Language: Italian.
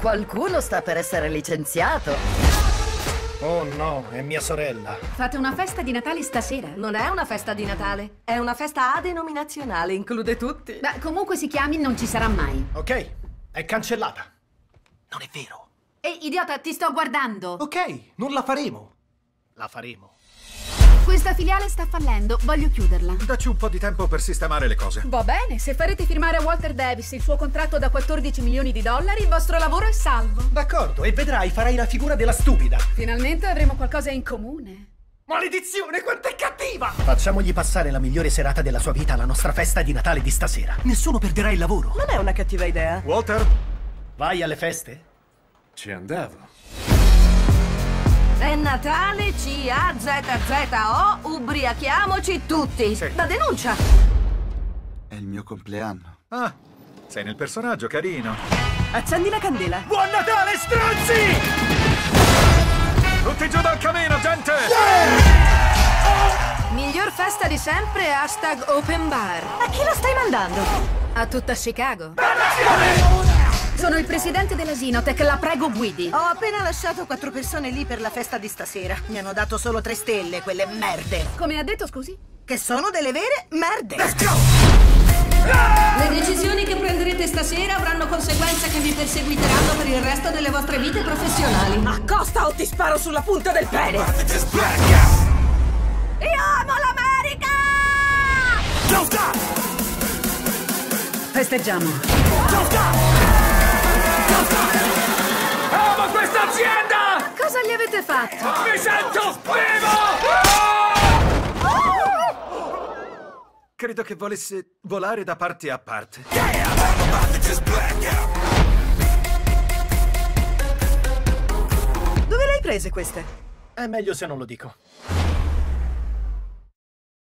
Qualcuno sta per essere licenziato. Oh no, è mia sorella. Fate una festa di Natale stasera? Non è una festa di Natale, è una festa adenominazionale, include tutti. Beh, comunque si chiami, non ci sarà mai. Ok, è cancellata. Non è vero. Ehi, idiota, ti sto guardando. Ok, non la faremo. La faremo. Questa filiale sta fallendo, voglio chiuderla. Dacci un po' di tempo per sistemare le cose. Va bene, se farete firmare a Walter Davis il suo contratto da 14 milioni di dollari, il vostro lavoro è salvo. D'accordo, e vedrai, farai la figura della stupida. Finalmente avremo qualcosa in comune. Maledizione, quanto è cattiva! Facciamogli passare la migliore serata della sua vita alla nostra festa di Natale di stasera. Nessuno perderà il lavoro. Non è una cattiva idea. Walter? Vai alle feste? Ci andavo. È Natale, C-A-Z-Z-O, ubriachiamoci tutti. Sì. Da denuncia. È il mio compleanno. Ah, sei nel personaggio, carino. Accendi la candela. Buon Natale, stronzi! Tutti giù dal camino, gente! Miglior festa di sempre, hashtag open bar. A chi lo stai mandando? A tutta Chicago. Sono il presidente della Sinotech, la prego guidi. Ho appena lasciato quattro persone lì per la festa di stasera. Mi hanno dato solo tre stelle, quelle merde. Come ha detto, scusi? Che sono delle vere merde. Le decisioni che prenderete stasera avranno conseguenze che vi perseguiteranno per il resto delle vostre vite professionali. Accosta o ti sparo sulla punta del pene. Io amo l'America! Festeggiamo. Amo avete fatto? Mi sento vivo! Credo che volesse volare da parte a parte. Dove le hai prese queste? È meglio se non lo dico.